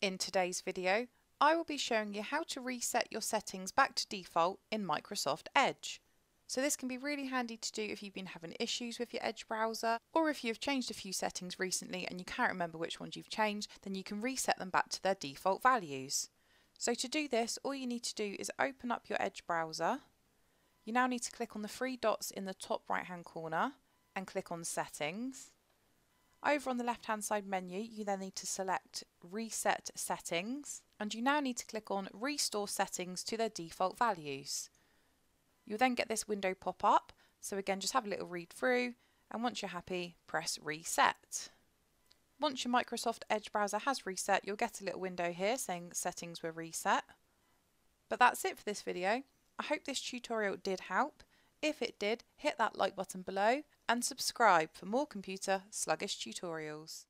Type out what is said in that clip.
In today's video, I will be showing you how to reset your settings back to default in Microsoft Edge. So this can be really handy to do if you've been having issues with your Edge browser or if you've changed a few settings recently and you can't remember which ones you've changed, then you can reset them back to their default values. So to do this, all you need to do is open up your Edge browser. You now need to click on the three dots in the top right hand corner and click on Settings. Over on the left hand side menu you then need to select Reset Settings and you now need to click on Restore Settings to their default values. You'll then get this window pop up so again just have a little read through and once you're happy press Reset. Once your Microsoft Edge browser has reset you'll get a little window here saying settings were reset. But that's it for this video. I hope this tutorial did help. If it did, hit that like button below and subscribe for more computer sluggish tutorials.